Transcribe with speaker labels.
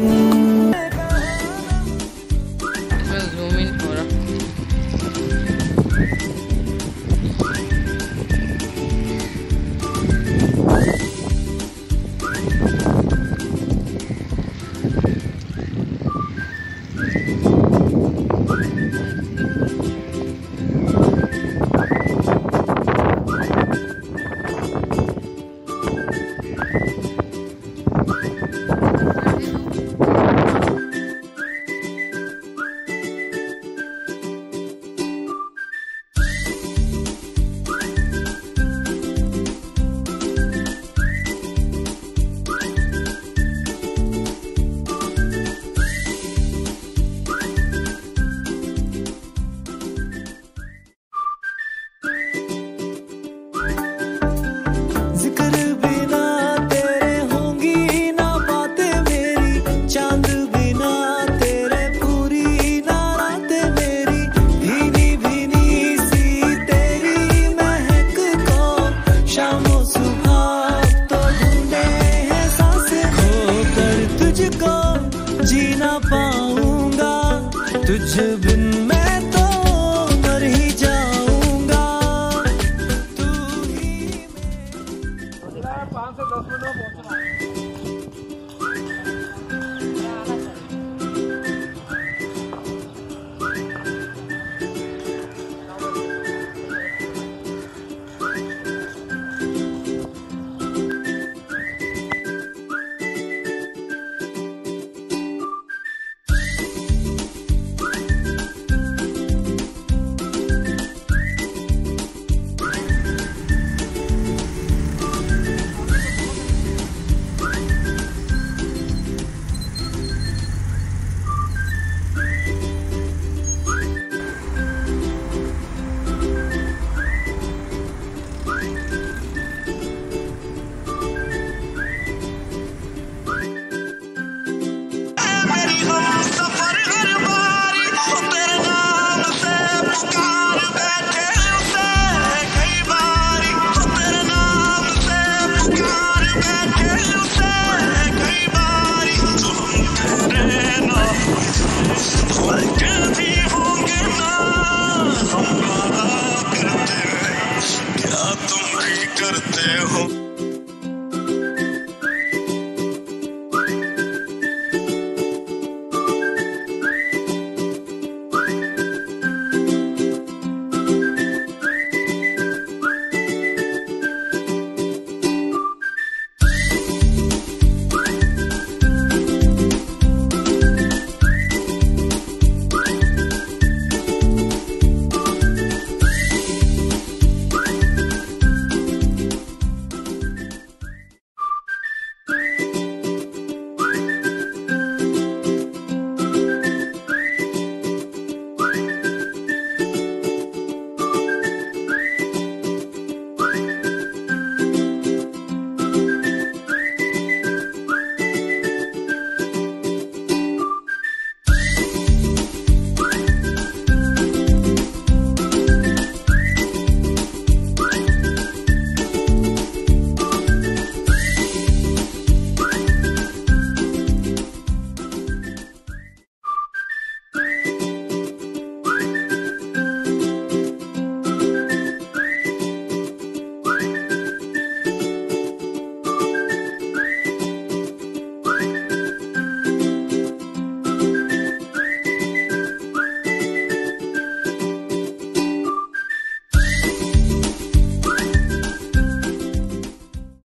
Speaker 1: Thank you.
Speaker 2: shout.